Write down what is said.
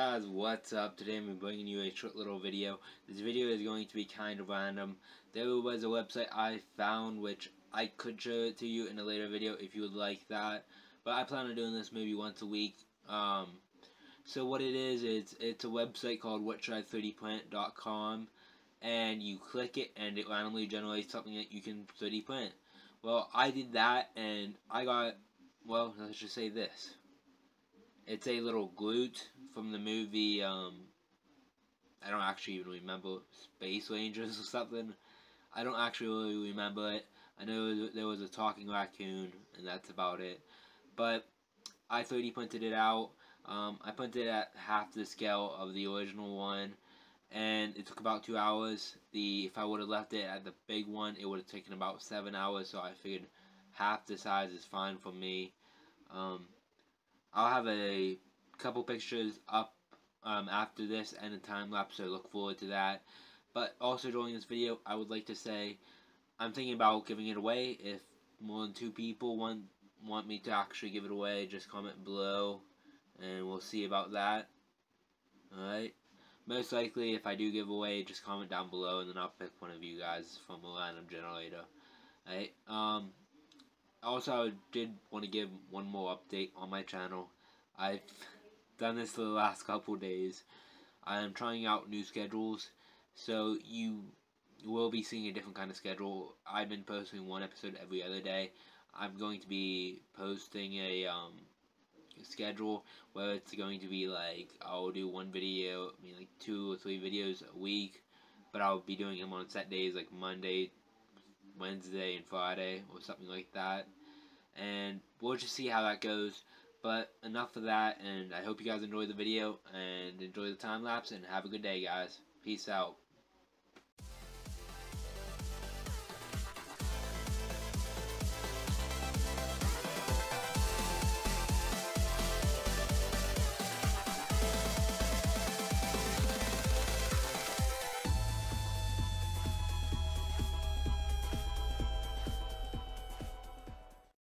Guys, what's up? Today I'm bringing you a short little video. This video is going to be kind of random. There was a website I found which I could show it to you in a later video if you would like that. But I plan on doing this maybe once a week. Um, so what it is, it's, it's a website called whatshouldi3dprint.com and you click it and it randomly generates something that you can 3D print. Well, I did that and I got, well, let's just say this. It's a little Groot from the movie, um, I don't actually even remember, Space Rangers or something. I don't actually really remember it. I know there was a talking raccoon, and that's about it. But I 3D printed it out. Um, I printed it at half the scale of the original one, and it took about two hours. The If I would have left it at the big one, it would have taken about seven hours, so I figured half the size is fine for me. Um, I'll have a couple pictures up um, after this and a time lapse, so look forward to that. But also during this video, I would like to say I'm thinking about giving it away. If more than two people want want me to actually give it away, just comment below, and we'll see about that. Alright. Most likely, if I do give away, just comment down below, and then I'll pick one of you guys from a random generator. Alright. Um. Also, I did want to give one more update on my channel. I've done this for the last couple days. I am trying out new schedules, so you will be seeing a different kind of schedule. I've been posting one episode every other day. I'm going to be posting a um, schedule where it's going to be like I'll do one video, I mean like two or three videos a week, but I'll be doing them on set days like Monday, Wednesday, and Friday or something like that. And we'll just see how that goes. But enough of that, and I hope you guys enjoy the video and enjoy the time lapse, and have a good day, guys. Peace out.